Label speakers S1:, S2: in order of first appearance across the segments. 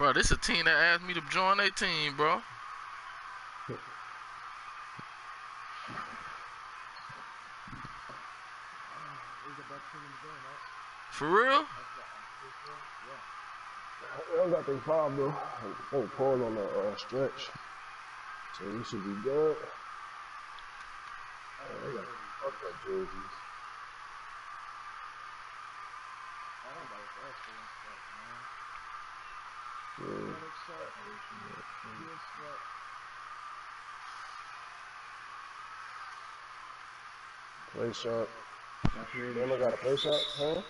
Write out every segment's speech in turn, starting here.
S1: Bro, this is a team that asked me to join their team, bro. For real?
S2: Don't got their five though. They pulled on the uh, stretch. So we should be good. Oh, got fucked up jerseys. Yeah. Play sharp. They got a play sharp, huh?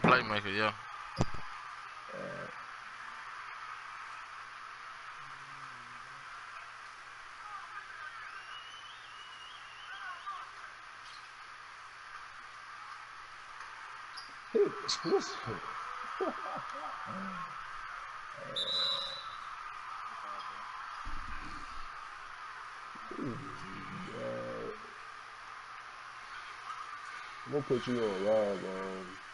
S1: Playmaker, yeah.
S2: Who's I'm gonna put you on live, um.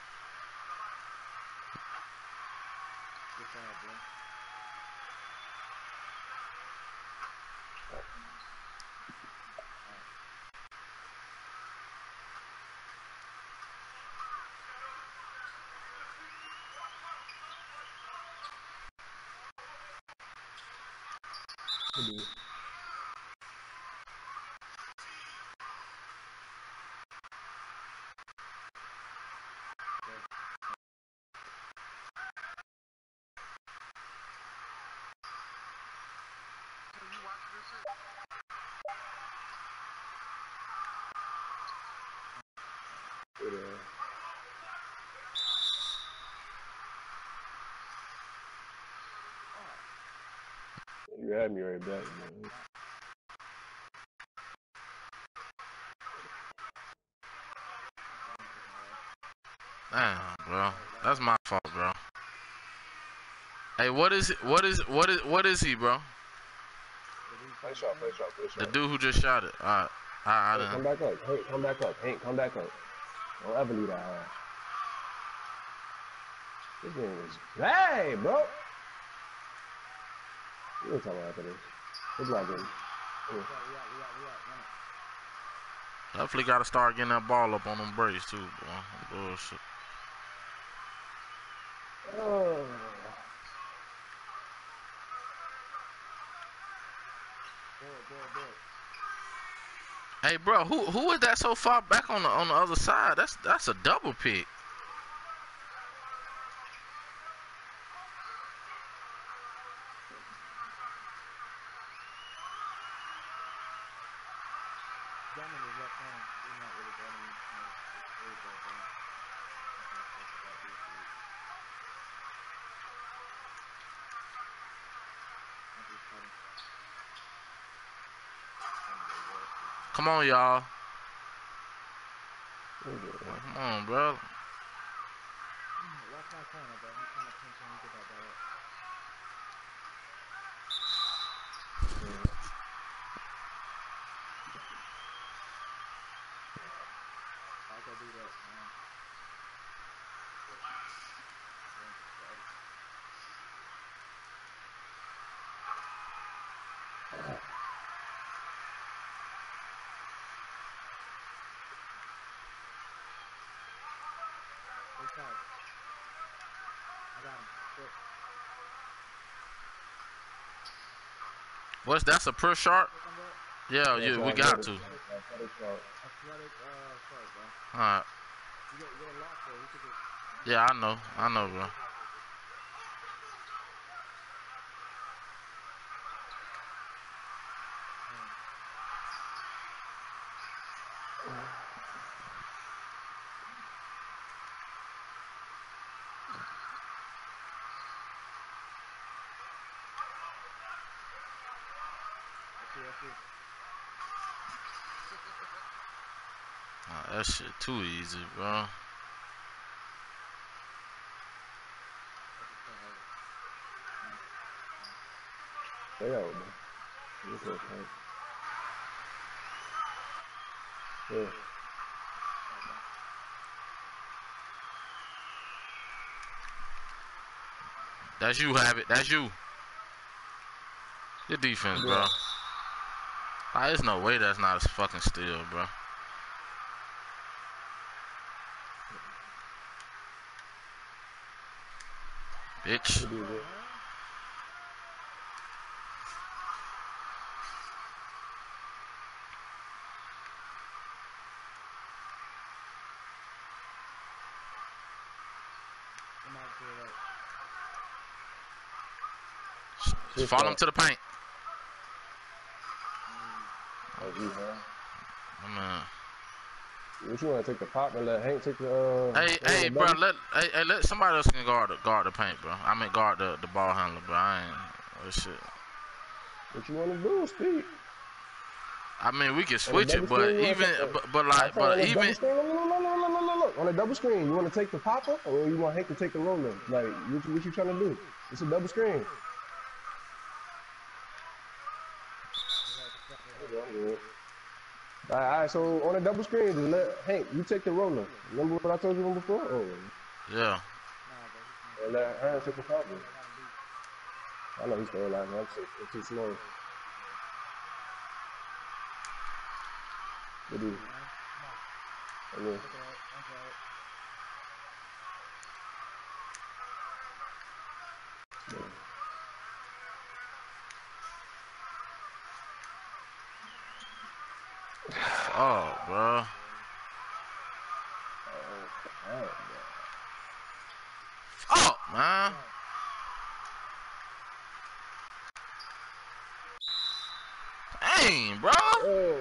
S2: You had me right back, man.
S1: Damn, bro. That's my fault, bro. Hey, what is what is what is what is he, bro?
S2: Play sharp, play sharp, play
S1: The dude who just shot it. Alright. I, I
S2: Hey, come back up. Hey, come back up. Hank, come back up. Don't ever leave that ass. This game is bad, bro. You ain't talking after this. It's not good.
S1: Definitely gotta start getting that ball up on them breaks too, bro. Bullshit.
S2: Oh.
S1: Hey, bro, who who is that so far back on the on the other side? That's that's a double pick. Come on, y'all. Come on, bro. What's that's a pro sharp? Yeah,
S2: That's
S1: yeah, we got
S2: play
S1: to.
S2: sharp, play sharp.
S1: Alright. Yeah, I know. I know, bro. Nah, that shit too easy, bro.
S2: Stay out, man. You good, Hank. Yeah.
S1: That's you, have it. That's you. Your defense, bro. Ah, there's no way that's not a fucking steal, bro. Bitch. Just follow him to the paint.
S2: That's you, man.
S1: I'm, uh,
S2: What you want to take the pop and let Hank take the? Uh,
S1: Hey, hey, bro, let hey, hey, let somebody else can guard the guard the paint, bro. I mean guard the, the ball handler, bro. I ain't oh shit.
S2: What you want to do, Steve?
S1: I mean we can switch it, but
S2: screen,
S1: even but, but like but even
S2: screen, look, look, look, look, look, look, look. on a double screen, you want to take the popper or you want Hank to take the roller? Like, what you, what you trying to do? It's a double screen. All right, so on a double screen, just let Hank, you take the roller. Remember what I told you before? Oh,
S1: yeah.
S2: and let take the popper. I know he's still like, too, I'm too slow. And then,
S1: Oh, bro.
S2: oh,
S1: Oh, man. Dang, bro.
S2: Oh.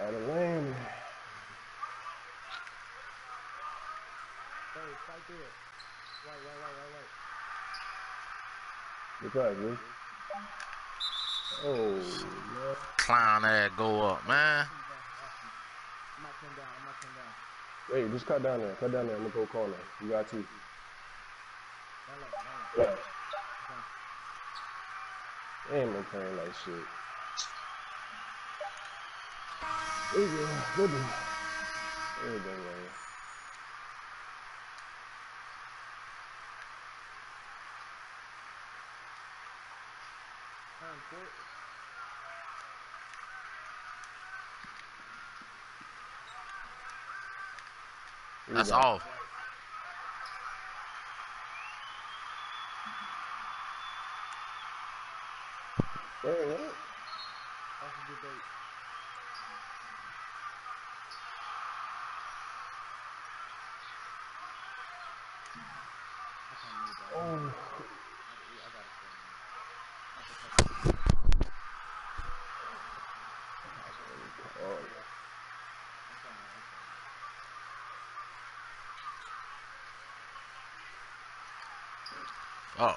S2: Out of lane. Good pass, man. Oh.
S1: Clown that go up, man.
S2: Hey, just cut down there. Cut down there. I'm gonna go corner. You got two. Yeah. Damn, I'm playing like shit. There you go. Good. There you go, man. Here you
S1: That's
S2: go.
S1: off.
S2: There you go. Oh. Oh.
S1: Oh,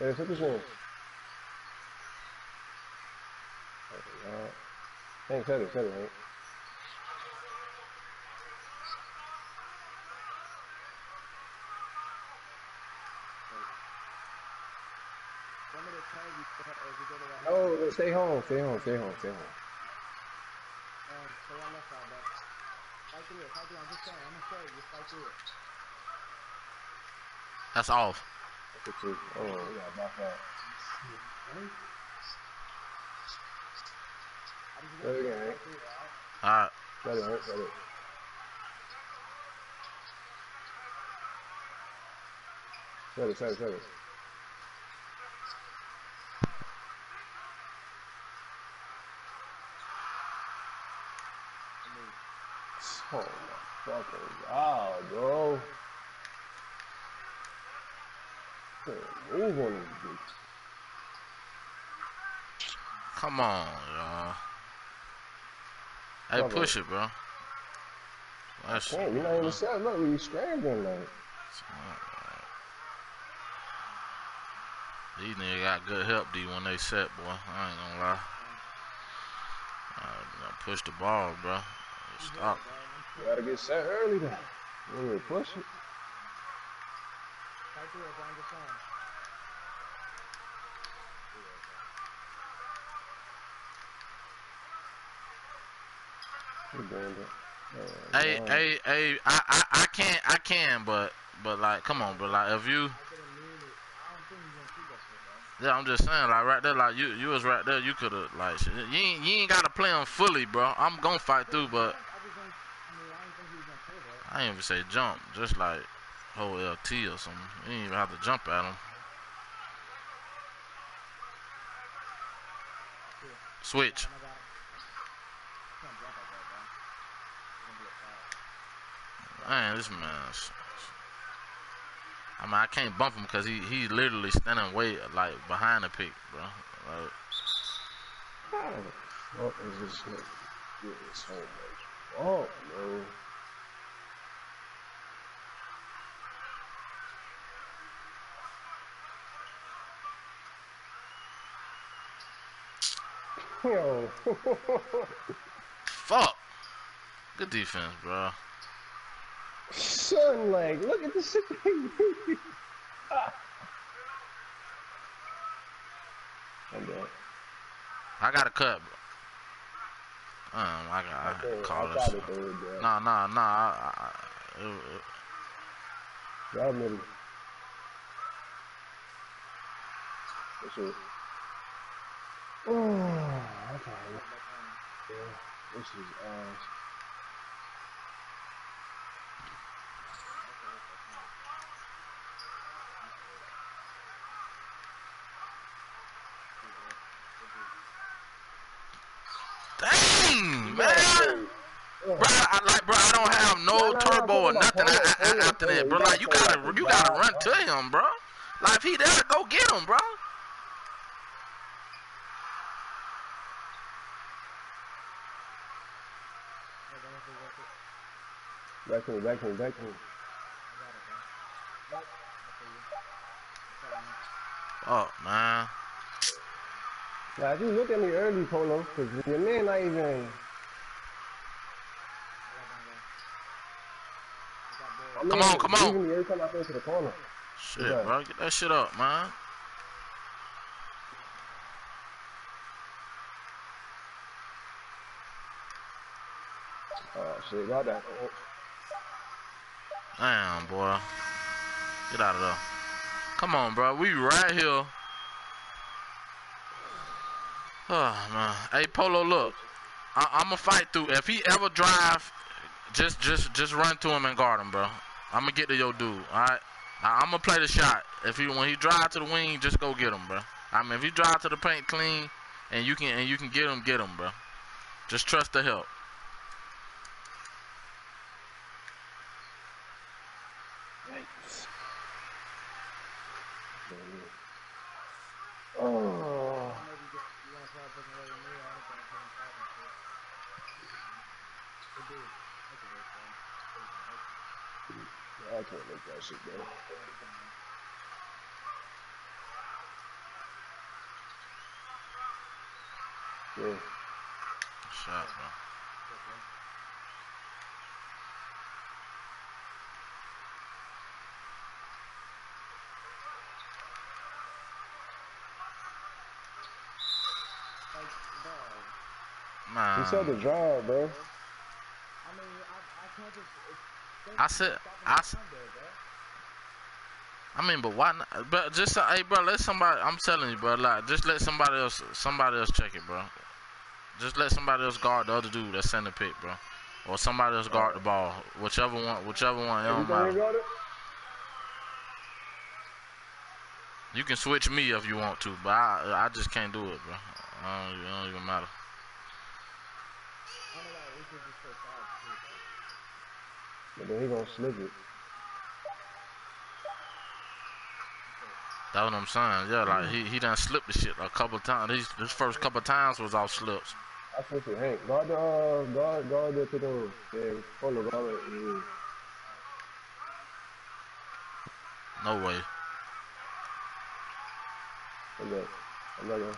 S2: One. Hank, set it, set it, Hank. No, no, stay home, stay home, stay home, stay home.
S1: That's off.
S2: Oh, we got back out. It again, Hank.
S1: All right.
S2: Set it, it. It, set it, set it. Oh my fucking god, bro. Move on bitch.
S1: Come on, y'all. Hey, push it, bro. That's
S2: Can't, you're not even set. Look, you scrambling like.
S1: These niggas got good help D when they set, boy. I ain't gonna lie. I'm gonna push the ball, bro. Stop.
S2: You gotta get set early then. You push it. You doing it. Uh,
S1: Hey,
S2: no.
S1: hey, hey, I, I, I can't, I can, but, but like, come on, bro. Like, if you, yeah, I'm just saying, like, right there, like, you, you was right there. You could have, like, shit, you ain't, you ain't gotta play him fully, bro. I'm gonna fight through, but I ain't even say jump, just like hold LT or something. You ain't even have to jump at him. Switch. Man, this man. I mean, I can't bump him because he he's literally standing way like behind the pick, bro. Like,
S2: What is this nigga getting so? Oh, no. Yo.
S1: fuck. Good defense, bro.
S2: Son, like, look at the shit they do. I'm done.
S1: I got a cut, bro. Um, I got I, call
S2: I
S1: this.
S2: it.
S1: Nah, nah, nah. I, I, I, it, it,
S2: Y'all middle. That's it. Oh, okay. Yeah, this is ass.
S1: dang, man. Bro, I like, bro. I don't have no,
S2: No, no, no,
S1: turbo or nothing
S2: hold on,
S1: a- a-
S2: hold on,
S1: after that, bro.
S2: You
S1: Like, you
S2: gotta
S1: gotta,
S2: play like
S1: you gotta run to him, bro. Like, if he there, go get him, bro.
S2: Back to me, back to me, back to me.
S1: Oh man.
S2: If you look at me early, Polo, because your man not even.
S1: Come on, come on.
S2: Me every time I go to the corner.
S1: Shit,
S2: Okay.
S1: bro. Get that shit up, man.
S2: Oh shit, got that.
S1: Damn, boy. Get out of there. Come on, bro. We right here. Oh man. Hey, Polo, look. I- I'ma fight through. If he ever drive, just just just run to him and guard him, bro. I'ma get to your dude. All right. I- I'ma play the shot. If he when he drive to the wing, just go get him, bro. I mean, if he drive to the paint clean, and you can and you can get him, get him, bro. Just trust the help.
S2: Yikes. Oh. I can't make that shit, bro. Yeah.
S1: Shot, bro. Man.
S2: You said the drive, bro.
S1: I said, I, s- I mean, but why not? But just, uh, hey, bro, let somebody. I'm telling you, bro, like, just let somebody else, somebody else check it, bro. Just let somebody else guard the other dude that's in the pit, bro, or somebody else guard the ball, whichever one, whichever one. It
S2: You
S1: don't
S2: think
S1: matter.
S2: it?
S1: You can switch me if you want to, but I, I just can't do it, bro. I don't, it don't even matter.
S2: But then he gonna slip it.
S1: That's what I'm saying. Yeah, like he he done slipped the shit a couple times. These his first couple times was off slips.
S2: I switch with Hank. Guard the uh, guard guard the pick and roll. Yeah, Polo guard it. Yeah.
S1: No way.
S2: I'm not. I'm not gonna.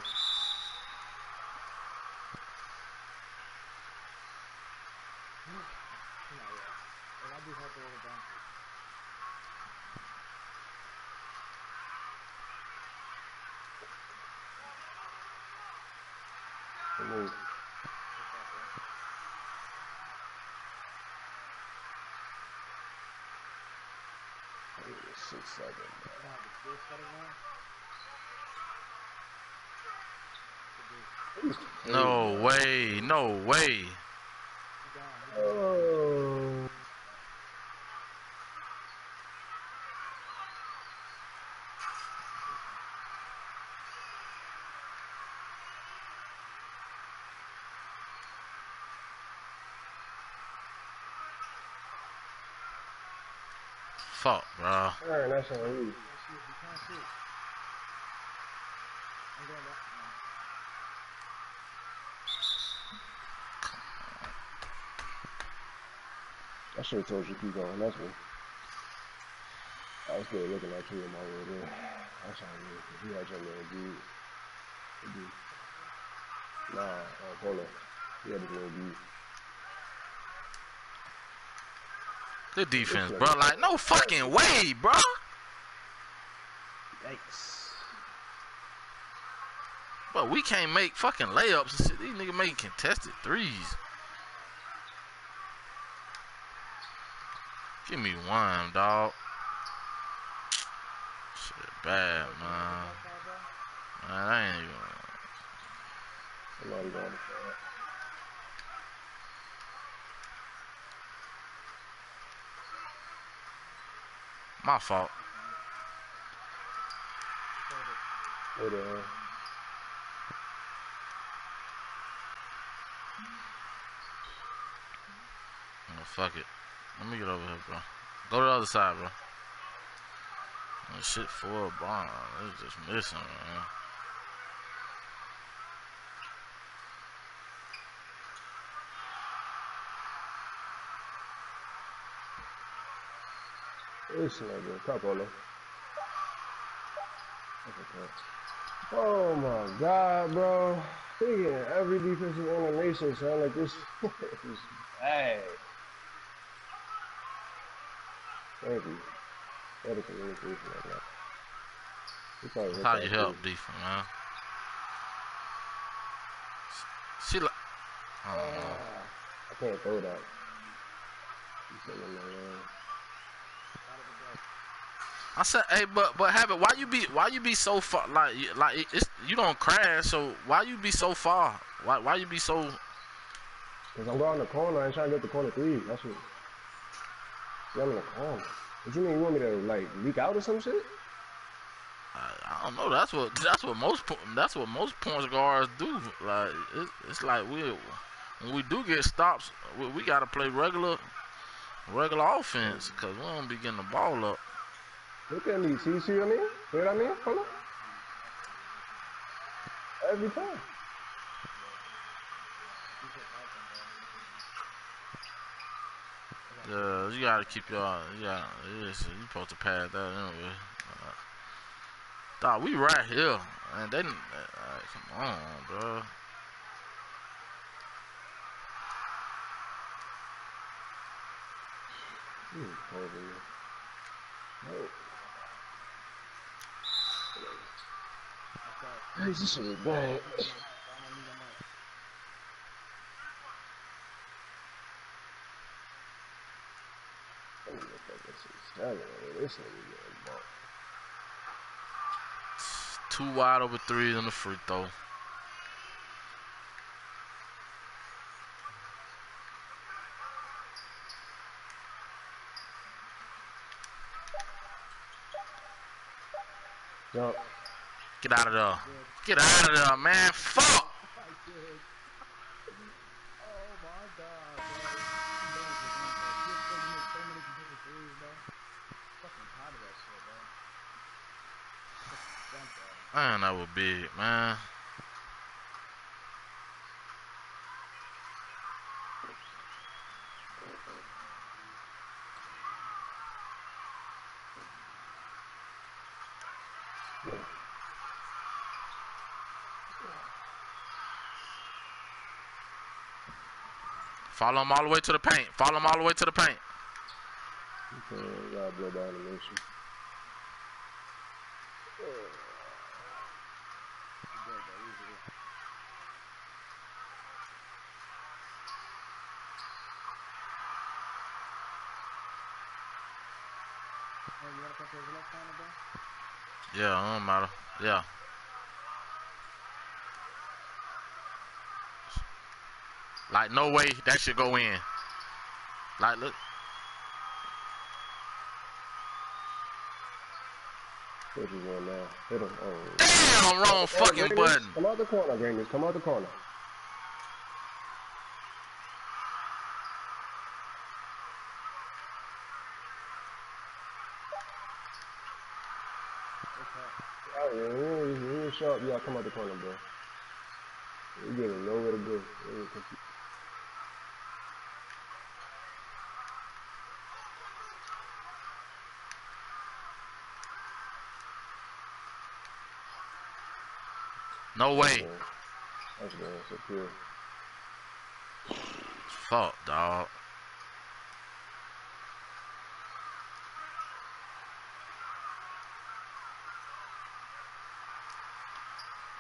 S2: Move. Six, seven.
S1: No way. No way.
S2: Oh.
S1: Fuck, bro.
S2: Aaron, that's on you. I should have told you to keep going. That's me. I was still looking at you in my way there. That's on you. If you had your little dude, dude. Nah, uh, Polo. You had his little dude.
S1: Good defense, bro. Like, no fucking way, bro.
S2: Yikes.
S1: But we can't make fucking layups and shit. These niggas making contested threes. Give me one, dog. Shit, bad, man. Man, I ain't even.
S2: Somebody going to fall.
S1: My fault.
S2: Hey there.
S1: Oh, fuck it. Let me get over here, bro. Go to the other side, bro. That shit for a bomb. It's just missing, man.
S2: This nigga, top Polo. That's okay. Oh my god, bro. Thinking every defensive animation sound like this is bad. Thank you. Better communication right now. You probably hit
S1: How
S2: that
S1: you help defense, man? She like, I don't know.
S2: Ah, I can't throw that. You said in my line.
S1: I said, hey, but but have it. Why you be why you be so far? Like you- like it's you don't crash. So why you be so far? Why why you be so?
S2: Cause I'm going the corner and trying to get the corner three. That's what. Yeah, I'm in the corner. What you mean? You want me to like leak out or some shit?
S1: I, I don't know. That's what that's what most that's what most point guards do. Like it, it's like we when we do get stops, we, we gotta play regular regular offense because we don't be getting the ball up.
S2: Look at me. See, see what I mean? See what I mean? Hold on. Every time.
S1: Yeah, you gotta keep your yeah. You supposed to pass that anyway. Uh, dog, we right here, and they didn't. Uh, come on, bro.
S2: Hmm, horrible. No. This is bad.
S1: Two wide over threes on the free throw.
S2: Jump.
S1: Get out of there. Get out of there, man. Fuck. Man, that was big, man. Follow him all the way to the paint. Follow him all the way to the paint.
S2: Okay, blow animation.
S1: Yeah, it don't matter. Yeah. Like no way that should go in. Like look.
S2: What you going now? Hit him. Oh.
S1: Damn, wrong
S2: Oh,
S1: fucking
S2: Greatness,
S1: button.
S2: Come out the corner, Greatness. Come out the corner. Oh, you ain't, you ain't sharp. You gotta come out the corner, bro. You getting nowhere to go.
S1: No way.
S2: That's good. That's.
S1: Fuck, dog.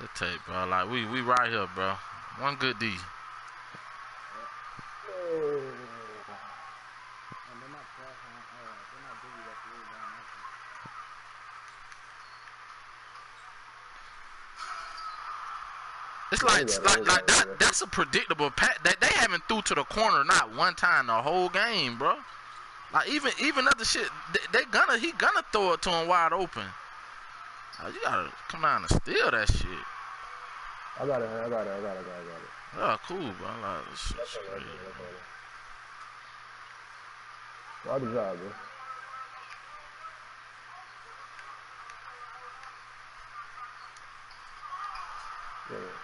S1: The tape, bro. Like we we right here, bro. One good D. It's like
S2: Yeah,
S1: like like that. That's a predictable pat. That they haven't threw to the corner not one time the whole game, bro. Like even even other shit, they, they gonna he gonna throw it to him wide open. Uh, you gotta come down and steal that shit.
S2: I got it. I got it. I got it. I got it. I got it.
S1: Oh, cool, bro. Like, this
S2: That's all right. That's all right. Well, good job, bro. Yeah.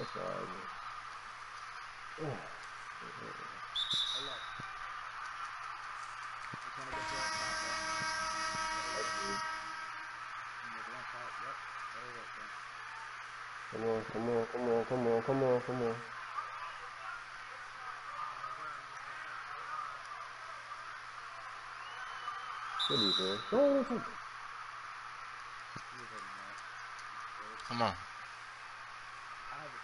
S2: That's all right, man. Come on, come on, come on, come on, come on, come on. Good defense. Go, go.
S1: Come on.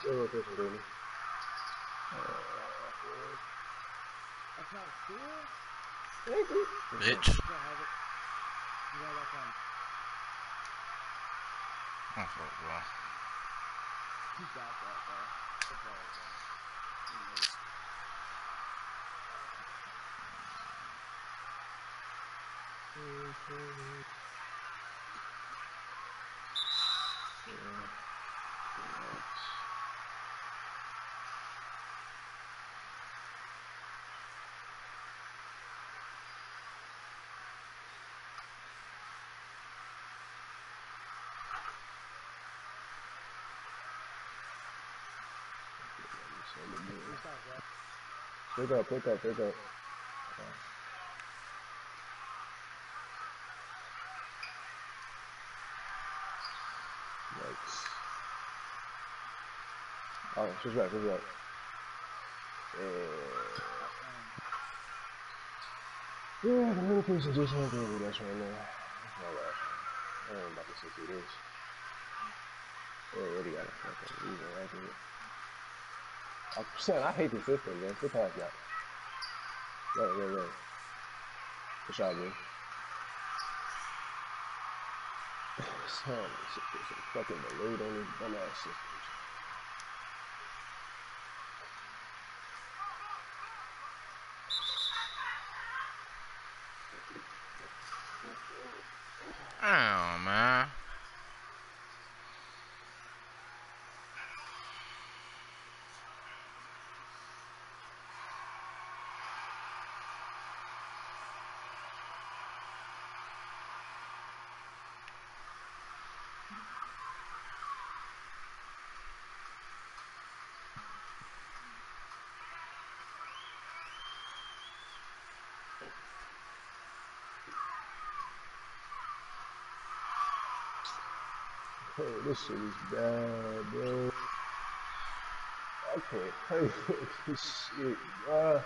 S2: Still rotation, baby.
S1: Bitch. Oh, fuck, bro.
S2: Pick up, pick up, pick up. Yikes. Oh, she's back, she's back. Uh, Yeah, communication just ain't good with us right now. That's my last one. I ain't about to sit through this. Yeah, already got a fucking right here. Oh, I'm saying, I hate the system, man. Sit past that. Right, right, right. Good shot, man. Son, this shit is fucking delayed on this dumbass system. Oh, this shit is bad, bro. I can't this shit, bro.